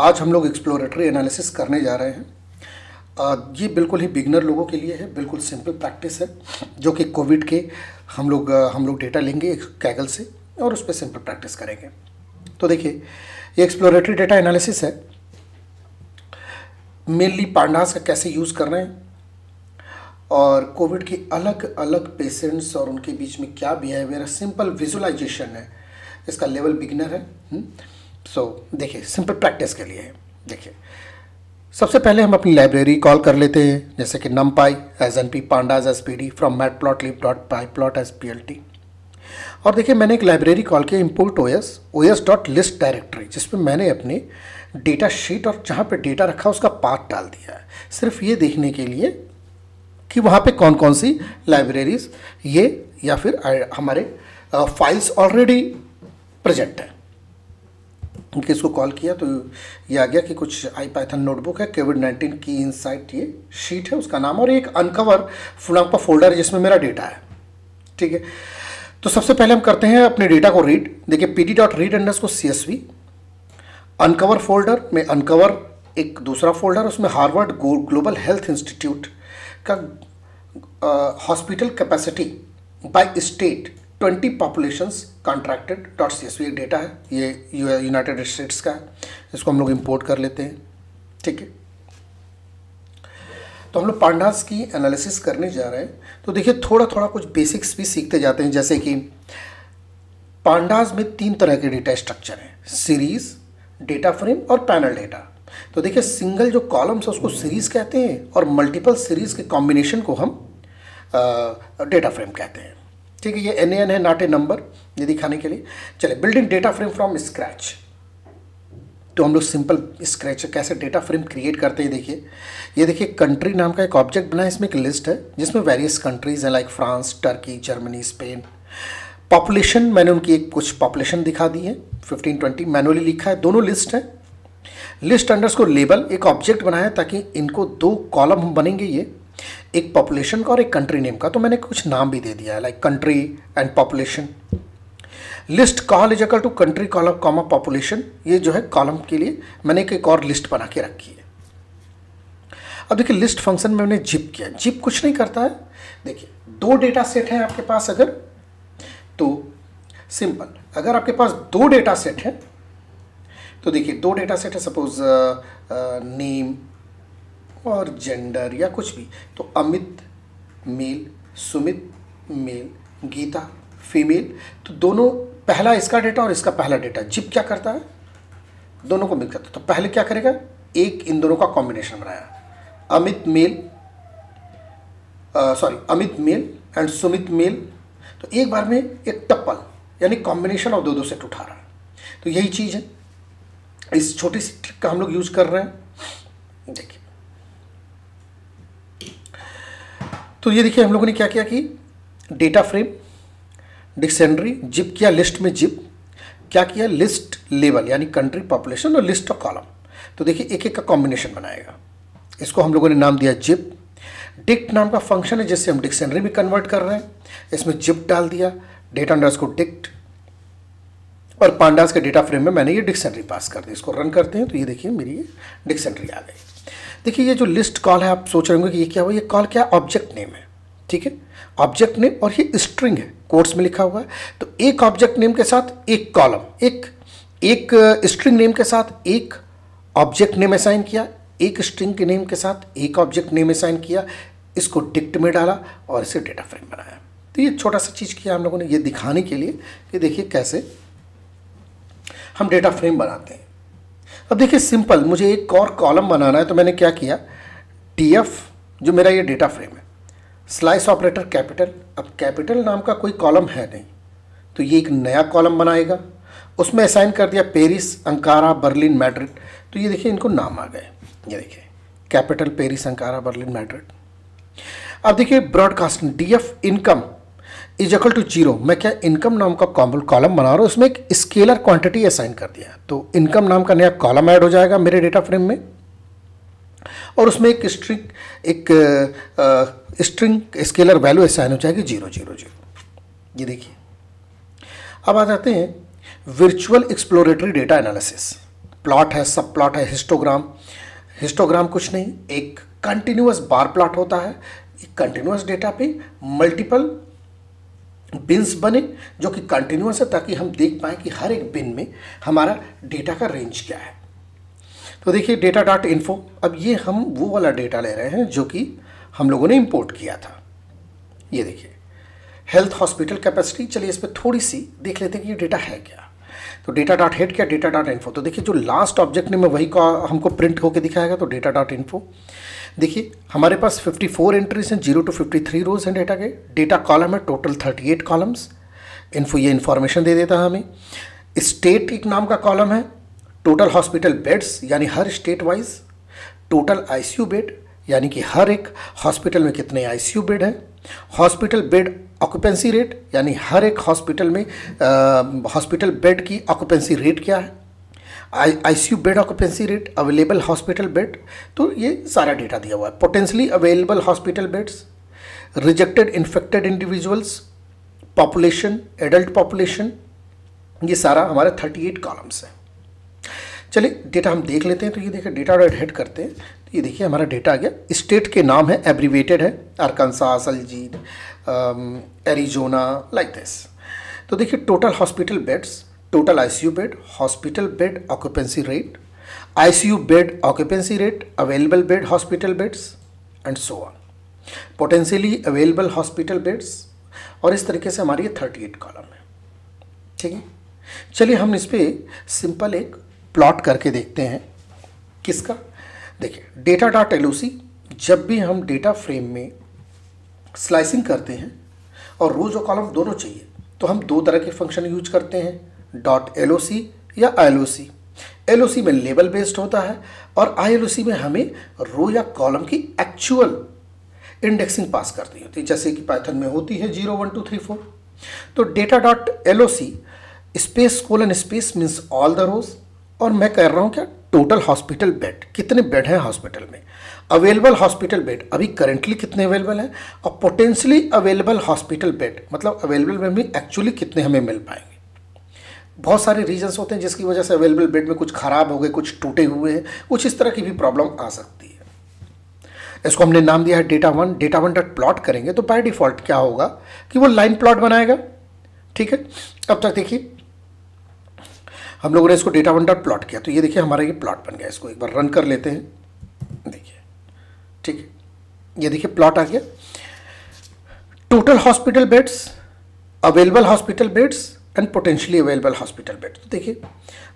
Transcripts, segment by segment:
आज हम लोग एक्सप्लोरेटरी एनालिसिस करने जा रहे हैं। ये बिल्कुल ही बिगनर लोगों के लिए है, बिल्कुल सिंपल प्रैक्टिस है, जो कि कोविड के हम लोग हम लोग डेटा लेंगे कैगल से और उस पर सिंपल प्रैक्टिस करेंगे। तो देखिए, ये एक्सप्लोरेटरी डेटा एनालिसिस है। मेनली पांडास का कैसे यूज़ कर रहे हैं और कोविड के अलग अलग पेशेंट्स और उनके बीच में क्या बिहेवियर है। सिंपल विजुअलाइजेशन है। इसका लेवल बिगनर है। सो। देखिए सिंपल प्रैक्टिस के लिए, देखिए। सबसे पहले हम अपनी लाइब्रेरी कॉल कर लेते हैं, जैसे कि numpy as N P pandas as P D from matplotlib dot pyplot as P L T और देखिए, मैंने एक लाइब्रेरी कॉल किया import O S O S dot list directory जिसमें मैंने अपने डेटा शीट और जहाँ पे डेटा रखा, उसका पार्ट डाल दिया है। सिर्फ़ ये देखने के लिए कि वहाँ पे कौन कौन सी लाइब्रेरीज ये या फिर हमारे फाइल्स ऑलरेडी प्रेजेंट है। किसको कॉल किया तो ये आ गया कि कुछ आई पाइथन नोटबुक है, कोविड नाइन्टीन की इनसाइट ये शीट है, उसका नाम, और एक अनकवर का फोल्डर है जिसमें मेरा डेटा है। ठीक है? तो सबसे पहले हम करते हैं अपने डेटा को रीड। देखिए P D dot read underscore C S V uncover folder में अनकवर एक दूसरा फोल्डर, उसमें हार्वर्ड ग्लोबल हेल्थ इंस्टीट्यूट का hospital capacity by state twenty populations contracted dot C S V data है, ये यूनाइटेड स्टेट्स का है, इसको हम लोग इम्पोर्ट कर लेते हैं, ठीक है? तो हम लोग पांडास की एनालिसिस करने जा रहे हैं तो देखिए थोड़ा थोड़ा कुछ बेसिक्स भी सीखते जाते हैं, जैसे कि पांडास में तीन तरह के डेटा स्ट्रक्चर हैं सीरीज़ डेटा फ्रेम और पैनल डेटा तो देखिए सिंगल जो कॉलम्स है, उसको सीरीज़ कहते हैं और मल्टीपल सीरीज़ के कॉम्बिनेशन को हम डेटा फ्रेम कहते हैं। ठीक है, ये एन एन है नॉट ए नंबर ये दिखाने के लिए। चले building data frame from scratch तो हम लोग सिंपल स्क्रैच कैसे डेटा फ्रेम क्रिएट करते हैं देखिए। ये देखिए कंट्री नाम का एक ऑब्जेक्ट बना है, इसमें एक लिस्ट है, जिसमें वेरियस कंट्रीज़ हैं like France Turkey Germany Spain population मैंने उनकी एक कुछ पॉपुलेशन दिखा दी है फिफ्टीन ट्वेंटी मैनुअली लिखा है, दोनों लिस्ट है। लिस्ट अंडर्स को लेबल एक ऑब्जेक्ट बनाया ताकि इनको दो कॉलम हम बनेंगे ये। एक पॉपुलेशन का और एक कंट्री नेम का तो मैंने कुछ नाम भी दे दिया है like country and population list call is equal to country column comma population ये जो है कॉलम के लिए मैंने एक, और लिस्ट बना के रखी है। अब देखिए लिस्ट फ़ंक्शन में मैंने जिप किया जिप कुछ नहीं करता है। देखिए दो डेटा सेट है आपके पास अगर तो सिंपल अगर आपके पास दो डेटा सेट है तो देखिए दो डेटा सेट है सपोज़ नेम और जेंडर या कुछ भी। तो Amit, male, Sumit, male, Geeta female तो दोनों पहला इसका डेटा और इसका पहला डेटा जिप क्या करता है? दोनों को मिल करता तो पहले क्या करेगा? एक इन दोनों का कॉम्बिनेशन बनाया। Amit, male sorry Amit, male and Sumit, male. तो एक बार में एक टप्पल, यानी कॉम्बिनेशन ऑफ़ दो दो सेट उठा रहा है। तो यही चीज़ है। इस छोटी सी ट्रिक का हम लोग यूज़ कर रहे हैं। देखिए। तो ये देखिए हम लोगों ने क्या किया कि डेटा फ्रेम डिक्शनरी जिप किया लिस्ट में जिप क्या किया? लिस्ट लेवल यानी कंट्री पॉपुलेशन और लिस्ट ऑफ़ कॉलम तो देखिए एक एक का कॉम्बिनेशन बनाएगा। इसको हम लोगों ने नाम दिया जिप डिक्ट नाम का फ़ंक्शन है जिससे हम डिक्शनरी में कन्वर्ट कर रहे हैं। इसमें जिप डाल दिया डेटा अंडर्स को डिक्ट और पांडास के डेटा फ्रेम में मैंने ये डिक्शनरी पास कर दी। इसको रन करते हैं तो ये देखिए मेरी ये डिक्शनरी आ गई। देखिए, ये जो लिस्ट कॉल है, आप सोच रहे होंगे कि ये क्या हुआ? ये कॉल क्या? ऑब्जेक्ट नेम है, ठीक है? ऑब्जेक्ट नेम और ये स्ट्रिंग है कोर्स में लिखा हुआ है। तो एक ऑब्जेक्ट नेम के साथ एक कॉलम एक एक स्ट्रिंग नेम के साथ एक ऑब्जेक्ट नेम असाइन किया, एक स्ट्रिंग के नेम के साथ एक ऑब्जेक्ट नेम असाइन किया, इसको डिक्ट में डाला और इसे डेटा फ्रेम बनाया। तो ये छोटा सा चीज़ किया हम लोगों ने, ये दिखाने के लिए कि देखिए कैसे हम डेटा फ्रेम बनाते हैं। अब देखिए सिंपल मुझे एक और कॉलम बनाना है तो मैंने क्या किया? टी जो मेरा ये डेटा फ्रेम है स्लाइस ऑपरेटर कैपिटल अब कैपिटल नाम का कोई कॉलम है नहीं तो ये एक नया कॉलम बनाएगा। उसमें असाइन कर दिया पेरिस अंकारा बर्लिन मैड्रिड तो ये देखिए, इनको नाम आ गए। ये देखिए capital Paris Ankara Berlin Madrid अब देखिए broadcasting D F income is equal to zero मैं क्या इनकम नाम का कॉलम बना रहा हूँ? उसमें एक स्केलर क्वांटिटी असाइन कर दिया तो इनकम नाम का नया कॉलम ऐड हो जाएगा मेरे डेटा फ्रेम में। और उसमें एक स्ट्रिंग एक स्ट्रिंग स्केलर वैल्यू असाइन हो जाएगी ज़ीरो ज़ीरो ज़ीरो ये देखिए। अब आ जाते हैं virtual exploratory data analysis plot है सब प्लॉट है हिस्टोग्राम हिस्टोग्राम कुछ नहीं, एक कंटिन्यूस बार प्लॉट होता है। कंटिन्यूस डेटा पे मल्टीपल बिन्स बने, जो कि कंटिन्यूस है, ताकि हम देख पाएँ कि हर एक बिन में हमारा डेटा का रेंज क्या है। तो देखिए डेटा डॉट इन्फो अब ये हम वो वाला डेटा ले रहे हैं, जो कि हम लोगों ने इम्पोर्ट किया था। ये देखिए हेल्थ हॉस्पिटल कैपेसिटी चलिए इस पर थोड़ी सी देख लेते हैं कि ये डेटा है क्या। तो डेटा डॉट हेड क्या? डेटा डॉट इन्फो तो देखिए, जो लास्ट ऑब्जेक्ट ने मैं वही का हमको प्रिंट होकर दिखाएगा तो डेटा डॉट इन्फो देखिए, हमारे पास 54 एंट्रीज हैं ज़ीरो टू 53 रोज हैं डेटा के। डेटा कॉलम है टोटल 38 कॉलम्स इन्फो ये इन्फॉर्मेशन दे देता है हमें। स्टेट एक नाम का कॉलम है। टोटल हॉस्पिटल बेड्स यानी हर state wise total ICU bed यानी कि हर एक हॉस्पिटल में कितने आईसीयू बेड हैं, हॉस्पिटल बेड ऑक्यूपेंसी रेट यानी हर एक हॉस्पिटल में हॉस्पिटल बेड की ऑक्यूपेंसी रेट क्या है, I C U bed occupancy rate available hospital bed तो ये सारा डेटा दिया हुआ है। Potentially available hospital beds rejected infected individuals population adult population ये सारा हमारे थर्टी एट कॉलम्स हैं। चलिए डेटा हम देख लेते हैं तो ये देखिए डेटा डॉट हेड करते हैं। तो ये देखिए, हमारा डेटा आ गया। स्टेट के नाम है एब्रीवेटेड है अरकनसास अलजीद एरिजोना लाइक दिस तो देखिए total hospital beds total ICU bed hospital bed occupancy rate ICU bed occupancy rate available bed hospital beds and so on potentially available hospital beds और इस तरीके से हमारी ये थर्टी एट कॉलम है। ठीक है? चलिए, हम इस पर सिंपल एक प्लॉट करके देखते हैं। किसका? देखिए डेटा डॉट एलओसी जब भी हम डेटा फ्रेम में स्लाइसिंग करते हैं और रोज और कॉलम दोनों चाहिए तो हम दो तरह के फ़ंक्शन यूज़ करते हैं डॉट एलओसी या आई एल में लेबल बेस्ड होता है और आईएलओसी में हमें रो या कॉलम की एक्चुअल इंडेक्सिंग पास करती होती है, जैसे कि पाइथन में होती है zero one two three four तो data dot LOC space colon space means all the rows और मैं कह रहा हूँ क्या? टोटल हॉस्पिटल बेड, कितने बेड हैं हॉस्पिटल में? अवेलेबल हॉस्पिटल बेड, अभी करेंटली कितने अवेलेबल हैं? और पोटेंशली अवेलेबल हॉस्पिटल बेड मतलब अवेलेबल में भी एक्चुअली कितने हमें मिल पाएँगे? बहुत सारे रीजंस होते हैं जिसकी वजह से अवेलेबल बेड में कुछ ख़राब हो गए, कुछ टूटे हुए हैं, कुछ इस तरह की भी प्रॉब्लम आ सकती है। इसको हमने नाम दिया है data one data one dot plot करेंगे तो बाय डिफ़ॉल्ट क्या होगा कि वो लाइन प्लॉट बनाएगा। ठीक है? अब तक देखिए। हम लोगों ने इसको डेटा वन डॉट प्लॉट किया। तो ये देखिए हमारा ये प्लॉट बन गया। इसको एक बार रन कर लेते हैं। देखिए। ठीक है। ये देखिए प्लॉट आ गया। Total hospital beds available hospital beds and potentially available hospital beds तो देखिए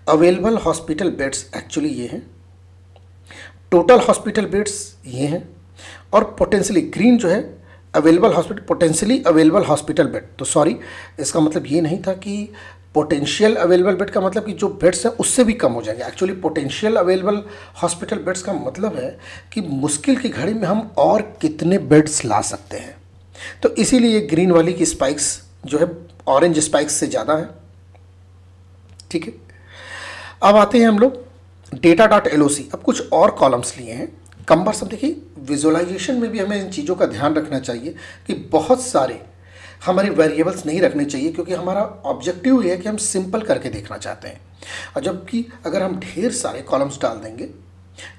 अवेलेबल हॉस्पिटल बेड्स एक्चुअली ये हैं। टोटल हॉस्पिटल बेड्स ये हैं और पोटेंशियली ग्रीन जो है available hospital potentially available hospital bed तो सॉरी इसका मतलब ये नहीं था कि पोटेंशियल अवेलेबल बेड का मतलब कि जो बेड्स हैं, उससे भी कम हो जाएँगे। Actually potential available hospital beds का मतलब है कि मुश्किल की घड़ी में हम और कितने बेड्स ला सकते हैं। तो इसीलिए ग्रीन वाली की स्पाइक्स जो है ऑरेंज स्पाइक्स से ज़्यादा है। ठीक है? अब आते हैं हम लोग डेटा डॉट एल अब कुछ और कॉलम्स लिए हैं। कंबर सब देखिए विजुअलाइजेशन में भी हमें इन चीज़ों का ध्यान रखना चाहिए कि बहुत सारे हमारे वेरिएबल्स नहीं रखने चाहिए, क्योंकि हमारा ऑब्जेक्टिव ये है कि हम सिंपल करके देखना चाहते हैं। और जबकि अगर हम ढेर सारे कॉलम्स डाल देंगे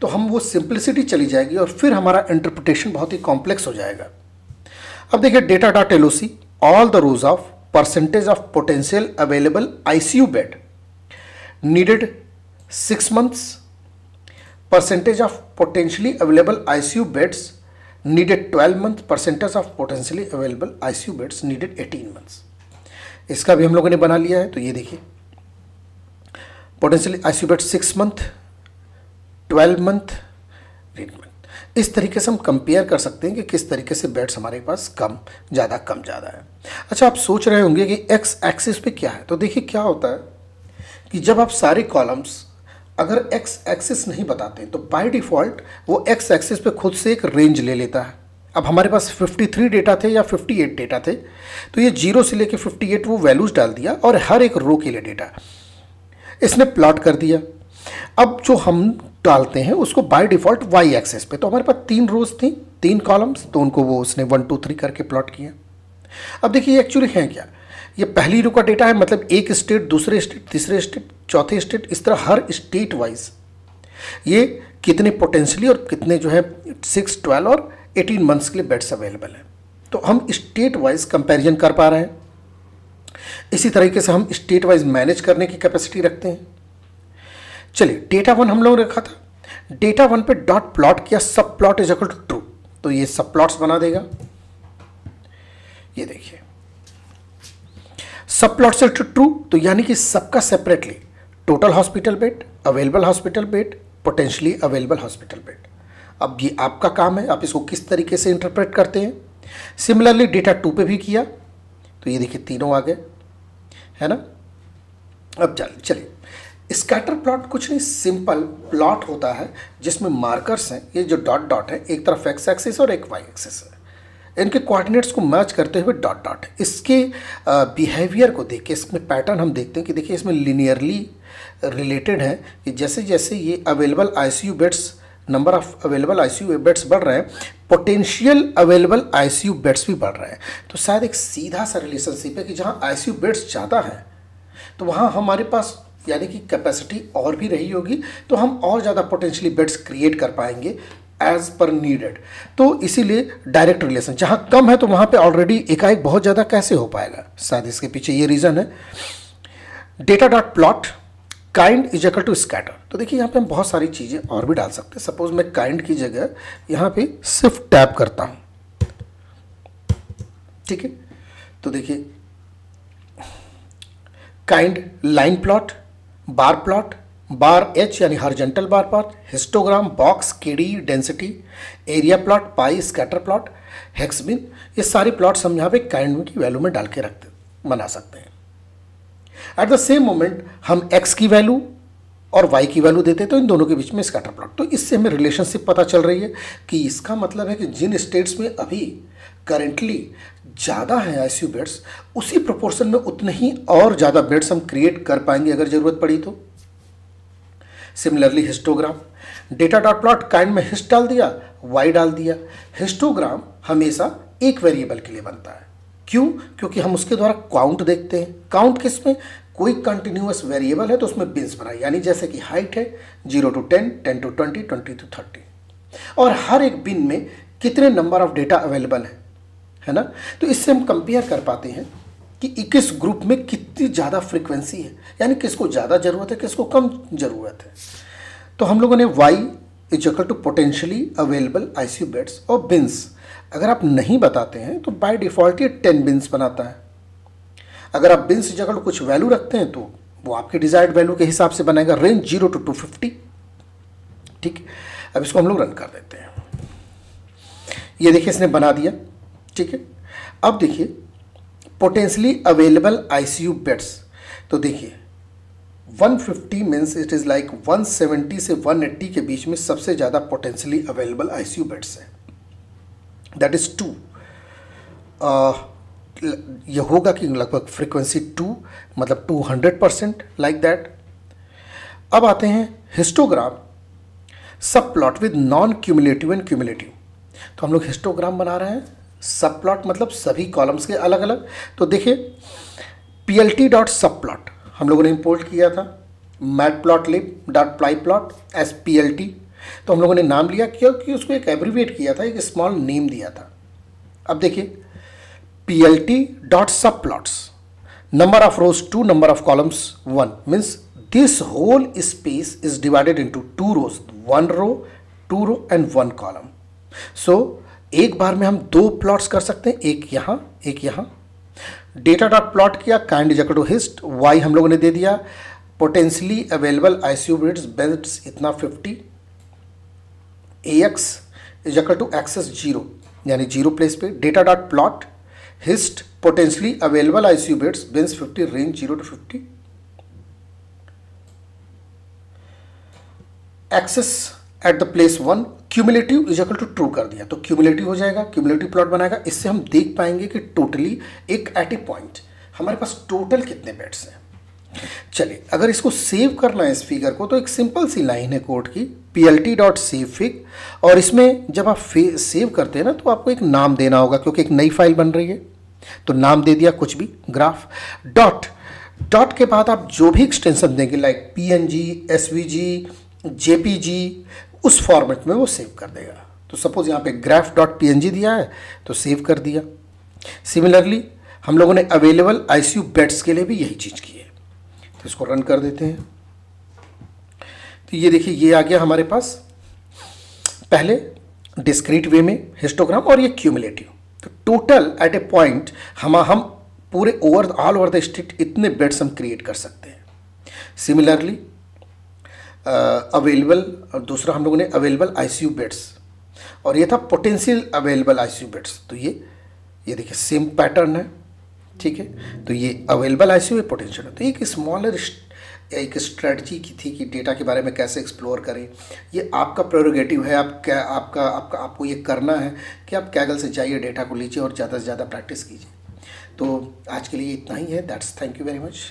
तो हम वो सिंप्लिसिटी चली जाएगी और फिर हमारा इंटरप्रिटेशन बहुत ही कॉम्प्लेक्स हो जाएगा। अब देखिए data dot L all the rows of percentage of potential available ICU bed needed six months percentage of potentially available ICU beds needed 12 month percentage of potentially available ICU beds needed 18 months. इसका भी हम लोगों ने बना लिया है तो ये देखिए। Potentially I ICU bed six month twelve month eight month इस तरीके से हम कंपेयर कर सकते हैं कि किस तरीके से बेड्स हमारे पास कम, ज़्यादा कम, ज़्यादा है। अच्छा आप सोच रहे होंगे कि एक्स एक्सिस पे क्या है? तो देखिए क्या होता है कि जब आप सारे कॉलम्स अगर एक्स एक्सिस नहीं बताते तो बाय डिफ़ॉल्ट वो एक्स एक्सिस पे खुद से एक रेंज ले लेता है। अब हमारे पास 53 डेटा थे या 58 डेटा थे तो ये ज़ीरो से लेके 58 वो वैल्यूज़ डाल दिया और हर एक रो के लिए डेटा इसने प्लॉट कर दिया। अब जो हम डालते हैं, उसको बाय डिफ़ॉल्ट वाई एक्सेस पे। तो हमारे पास तीन रोज थी, तीन कॉलम्स तो उनको वो उसने वन टू थ्री करके प्लॉट किया। अब देखिए एक्चुअली हैं क्या? ये पहली रो का डेटा है मतलब एक स्टेट, दूसरे स्टेट, तीसरे स्टेट, चौथे स्टेट, इस तरह हर स्टेट वाइज। ये कितने पोटेंशियली और कितने जो है, सिक्स, ट्वेल्व और एटीन मंथ्स के लिए बेड्स अवेलेबल हैं। तो हम स्टेट वाइज कंपैरिजन कर पा रहे हैं। इसी तरीके से हम स्टेट वाइज मैनेज करने की कैपेसिटी रखते हैं। चलिए, डेटा वन हम लोग रखा था। डेटा वन पे डॉट प्लॉट किया, sub plot is equal to true. तो ये सब प्लॉट्स बना देगा। ये देखिए। सब प्लॉट से ट्रू तो यानी कि सबका separately total hospital bed available hospital bed potentially available hospital bed अब ये आपका काम है, आप इसको किस तरीके से इंटरप्रेट करते हैं? सिमिलरली डेटा टू पे भी किया तो ये देखिए तीनों आ गए, है ना? अब चल, चलिए। स्कैटर प्लॉट कुछ नहीं सिंपल प्लॉट होता है, जिसमें मार्कर्स हैं, ये जो डॉट डॉट है, एक तरफ़ एक्स एक्सिस और एक वाई एक्सिस है। इनके कोऑर्डिनेट्स को मैच करते हुए डॉट डॉट इसके बिहेवियर को देख के इसमें पैटर्न हम देखते हैं कि देखिए इसमें लिनियरली रिलेटेड है कि जैसे जैसे ये available ICU beds number of available ICU beds बढ़ रहे हैं पोटेंशियल अवेलेबल आईसीयू बेड्स भी बढ़ रहे हैं। तो शायद एक सीधा सा रिलेशनशिप है कि जहाँ आईसीयू बेड्स ज़्यादा हैं तो वहाँ हमारे पास यानी कि कैपेसिटी और भी रही होगी तो हम और ज़्यादा पोटेंशियली बेड्स क्रिएट कर पाएँगे। एज पर नीडेड तो इसीलिए डायरेक्ट रिलेशन जहाँ कम है तो वहाँ पे ऑलरेडी एकाएक बहुत ज़्यादा कैसे हो पाएगा? शायद इसके पीछे ये रीज़न है। Data dot plot kind is equal to scatter तो देखिए यहाँ पे हम बहुत सारी चीज़ें और भी डाल सकते हैं। सपोज़ मैं काइंड की जगह यहाँ पे सिर्फ़ टैप करता हूँ। ठीक है? तो देखिए kind line plot bar plot bar H यानी horizontal bar plot histogram box KD density area plot pie scatter plot hexbin ये सारे प्लॉट्स हम यहाँ पे काइंड की वैल्यू में डाल के रखते, बना सकते हैं। एट द सेम मोमेंट हम एक्स की वैल्यू और वाई की वैल्यू देते तो इन दोनों के बीच में स्कैटर प्लॉट तो इससे हमें रिलेशनशिप पता चल रही है कि इसका मतलब है कि जिन स्टेट्स में अभी करेंटली ज़्यादा है आईसीयू बेड्स उसी प्रोपोर्शन में उतने ही और ज़्यादा बेड्स हम क्रिएट कर पाएँगे, अगर ज़रूरत पड़ी तो। Similarly histogram data dot plot kind में हिस्ट डाल दिया वाई डाल दिया। हिस्टोग्राम हमेशा एक वेरिएबल के लिए बनता है। क्यों? क्योंकि हम उसके द्वारा काउंट देखते हैं। काउंट किसमें? कोई कंटिन्यूस वेरिएबल है तो उसमें बिन्स बनाए यानी जैसे कि हाइट है zero to ten ten to twenty twenty to thirty और हर एक बिन में कितने नंबर ऑफ़ डेटा अवेलेबल है? है ना? तो इससे हम कंपेयर कर पाते हैं। कि किस ग्रुप में कितनी ज़्यादा फ्रिक्वेंसी है? यानी किसको ज़्यादा ज़रूरत है, किसको कम ज़रूरत है। तो हम लोगों ने Y is equal to potentially available ICU beds और बिन्स अगर आप नहीं बताते हैं तो बाय डिफ़ॉल्ट ये टेन बिन्स बनाता है। अगर आप बिन्स जगह कुछ वैल्यू रखते हैं तो वो आपके डिजायर्ड वैल्यू के हिसाब से बनाएगा range zero to two fifty ठीक? अब इसको हम लोग रन कर देते हैं। ये देखिए इसने बना दिया। ठीक है? अब देखिए पोटेंशियली अवेलेबल आईसीयू बेड्स तो देखिए 150 मीन्स इट इज़ लाइक 170 से 180 के बीच में सबसे ज़्यादा पोटेंशियली अवेलेबल आईसीयू बेड्स हैं। दैट इज़ टू ये होगा कि लगभग फ्रीक्वेंसी टू मतलब two hundred percent like that अब आते हैं histogram sub plot with non cumulative and cumulative तो हम लोग हिस्टोग्राम बना रहे हैं। सब प्लॉट मतलब सभी कॉलम्स के अलग अलग तो देखिए P L T dot sub plot हम लोगों ने इम्पोर्ट किया था matplotlib dot pyplot as P L T तो हम लोगों ने नाम लिया क्योंकि उसको एक एब्रीवेट किया था, एक स्मॉल नेम दिया था। अब देखिए P L T dot sub plots number of rows two number of columns one means this whole space is divided into two rows one row two row and one column so एक बार में हम दो plots कर सकते हैं, एक यहाँ एक यहाँ। डेटा डॉट प्लॉट किया काइंड जकटो हिस्ट वाई हम लोगों ने दे दिया। Potentially available ICU beds beds इतना fifty ax is equal to axes zero यानी ज़ीरो प्लेस पे। Data dot plot hist potentially available ICU beds bins fifty range zero to fifty axes at the place one cumulative is equal to true कर दिया। तो cumulative हो जाएगा cumulative plot बनाएगा। इससे हम देख पाएँगे कि टोटली एक एट ए पॉइंट हमारे पास टोटल कितने बेड्स हैं। चलिए, अगर इसको सेव करना है इस फिगर को तो एक सिंपल सी लाइन है कोड की P L T dot savefig और इसमें जब आप सेव करते हैं ना तो आपको एक नाम देना होगा, क्योंकि एक नई फ़ाइल बन रही है। तो नाम दे दिया कुछ भी ग्राफ डॉट डॉट के बाद आप जो भी एक्सटेंशन देंगे like P N G S V G J P G उस फॉर्मेट में वो सेव कर देगा। तो सपोज़ यहाँ पे ग्राफ डॉट पी दिया है तो सेव कर दिया। सिमिलरली हम लोगों ने अवेलेबल आईसीयू बेड्स के लिए भी यही चीज़ की है। तो इसको रन कर देते हैं। तो ये देखिए, ये आ गया हमारे पास। पहले डिस्क्रीट वे में हिस्टोग्राम और ये क्यूमुलेटिव तो टोटल एट ए पॉइंट हम हम पूरे over all over the state इतने बेड्स हम क्रिएट कर सकते हैं। सिमिलरली अवेलेबल और दूसरा हम लोगों ने अवेलेबल आईसीयू बेड्स और ये था पोटेंशियल अवेलेबल आईसीयू बेड्स तो ये ये देखिए सेम पैटर्न है, ठीक है? तो ये अवेलेबल आईसीयू है। पोटेंशियल तो एक स्मॉलर एक स्ट्रेटजी की थी कि डेटा के बारे में कैसे एक्सप्लोर करें। ये आपका प्रोरोगेटिव है, आप क्या, आपका आपका, आपको ये करना है कि आप कैगल से जाइए डेटा को लीजिए और ज़्यादा से ज़्यादा प्रैक्टिस कीजिए। तो आज के लिए इतना ही है। That's thank you very much